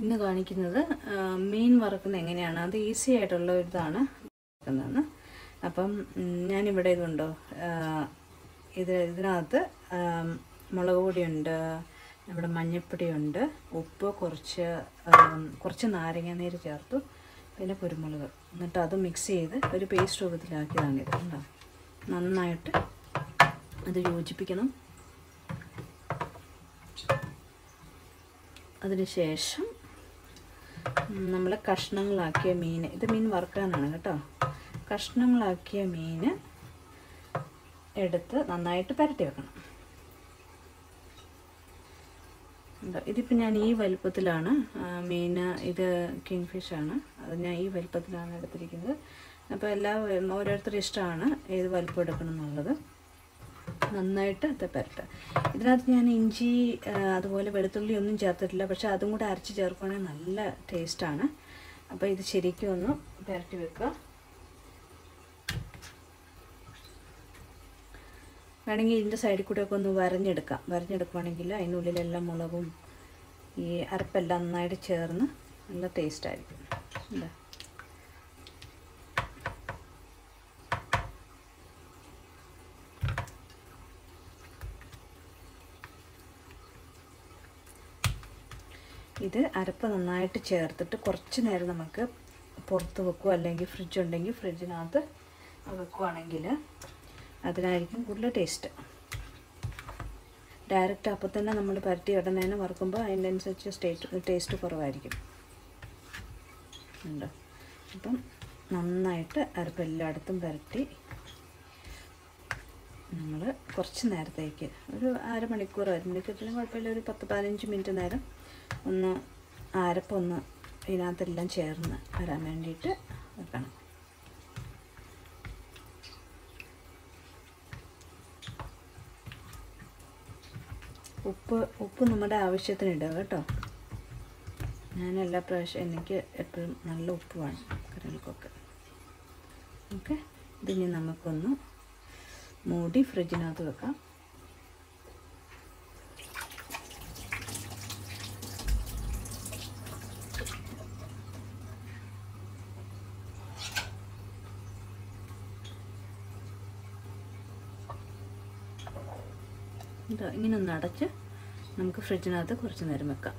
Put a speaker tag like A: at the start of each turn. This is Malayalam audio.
A: ഇന്ന് കാണിക്കുന്നത് മീൻ വറുക്കുന്നത് എങ്ങനെയാണ്? അത് ഈസി ആയിട്ടുള്ള ഒരു ഇതാണ് വറുക്കുന്നതെന്ന്. അപ്പം ഞാനിവിടെ ഇതുണ്ടോ ഇത് ഇതിനകത്ത് മുളക് പൊടിയുണ്ട് ഇവിടെ മഞ്ഞപ്പൊടിയുണ്ട് ഉപ്പ് കുറച്ച് കുറച്ച് നാരങ്ങ നീര് ചേർത്തു പിന്നെ കുരുമുളക്. എന്നിട്ട് അത് മിക്സ് ചെയ്ത് ഒരു പേസ്റ്റ് രൂപത്തിലാക്കിയതാണ് ഇത് കണ്ടോ? നന്നായിട്ട് അത് യോജിപ്പിക്കണം. അതിന് ശേഷം നമ്മൾ കഷ്ണങ്ങളാക്കിയ മീൻ. ഇത് മീൻ വറുക്കാനാണ് കേട്ടോ. കഷ്ണങ്ങളാക്കിയ മീൻ എടുത്ത് നന്നായിട്ട് പരട്ടി വെക്കണം? ഇതിപ്പോൾ ഞാൻ ഈ വലുപ്പത്തിലാണ് മീൻ ഇത് കിങ് ഫിഷാണ് അത് ഞാൻ ഈ വലുപ്പത്തിലാണ് എടുത്തിരിക്കുന്നത്. അപ്പോൾ എല്ലാ ഓരോരുത്തരുടെ ഇഷ്ടമാണ് ഏത് വലുപ്പം എടുക്കണം എന്നുള്ളത്. നന്നായിട്ട് അത് പുരട്ടുക ഇതിനകത്ത് ഞാൻ ഇഞ്ചി അതുപോലെ വെളുത്തുള്ളി ഒന്നും ചേർത്തിട്ടില്ല. പക്ഷെ അതും കൂടെ അരച്ച് ചേർക്കുകയാണെങ്കിൽ നല്ല ടേസ്റ്റാണ് അപ്പോൾ ഇത് ശരിക്കും ഒന്ന് പുരട്ടി വെക്കുക. വേണമെങ്കിൽ ഇതിന്റെ സൈഡിൽ കൂടെ ഒക്കെ ഒന്ന് വരഞ്ഞെടുക്കാം. വരഞ്ഞെടുക്കുകയാണെങ്കിൽ അതിനുള്ളിലെല്ലാം മുളകും ഈ അരപ്പെല്ലാം നന്നായിട്ട് ചേർന്ന് നല്ല ടേസ്റ്റായിരിക്കും എന്താ ഇത് അരപ്പ് നന്നായിട്ട് ചേർത്തിട്ട് കുറച്ച് നേരം നമുക്ക് പുറത്ത് വെക്കുക അല്ലെങ്കിൽ ഫ്രിഡ്ജ് ഉണ്ടെങ്കിൽ ഫ്രിഡ്ജിനകത്ത് വെക്കുകയാണെങ്കിൽ അതിനായിരിക്കും കൂടുതൽ ടേസ്റ്റ് ഡയറക്റ്റ് അപ്പോൾ തന്നെ നമ്മൾ പരട്ടി ഇടുന്നതിന് വറുക്കുമ്പോൾ അതിനനുസരിച്ച് സ്റ്റേറ്റ് ടേസ്റ്റ് കുറവായിരിക്കും. ഉണ്ട്? അപ്പം നന്നായിട്ട് അരപ്പ് എല്ലായിടത്തും പരട്ടി നമ്മൾ കുറച്ച് നേരത്തേക്ക് ഒരു അരമണിക്കൂർ അരമണിക്കൂറിന് കുഴപ്പമില്ല ഒരു പത്ത് പതിനഞ്ച് മിനിറ്റ് നേരം ഒന്ന് അരപ്പൊന്ന് ഇതിനകത്തെല്ലാം ചേർന്ന് വരാൻ വേണ്ടിയിട്ട് വെക്കണം. ഉപ്പ് ഉപ്പ് നമ്മുടെ ആവശ്യത്തിന് ഇടുക കേട്ടോ. ഞാൻ എല്ലാ പ്രാവശ്യം എനിക്ക് എപ്പോഴും നല്ല ഉപ്പ് വേണം കറികൾക്കൊക്കെ. ഓക്കെ? ഇതിനി നമുക്കൊന്ന് മൂടി ഫ്രിഡ്ജിനകത്ത് വെക്കാം. ഇങ്ങനെ ഒന്ന് അടച്ച് നമുക്ക് ഫ്രിഡ്ജിനകത്ത് കുറച്ച് നേരം വെക്കാം.